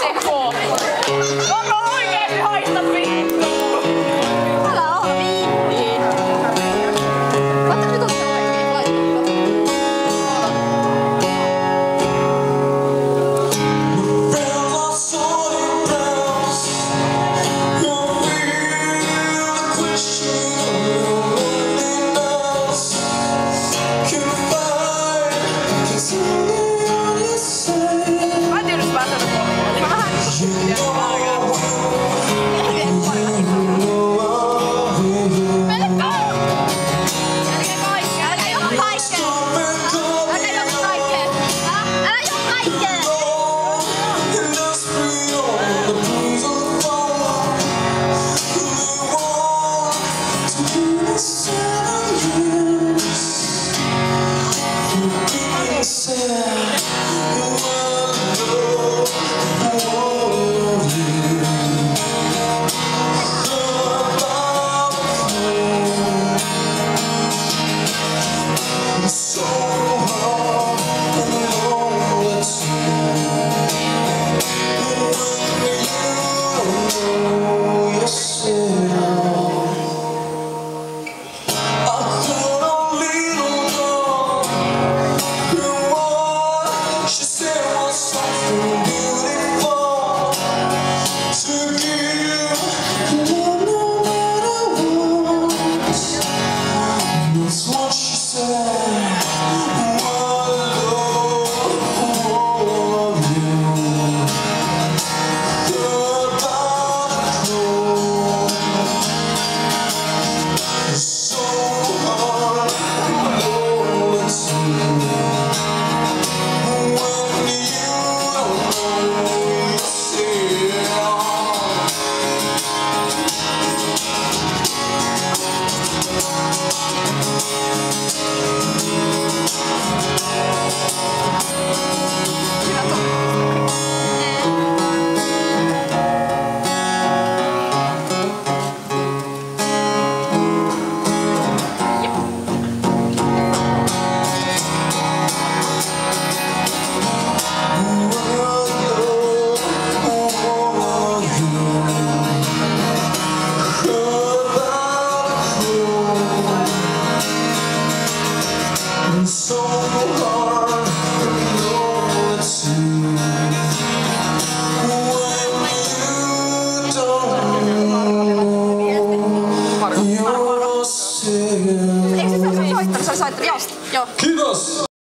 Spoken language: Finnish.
太恐。Kiitos!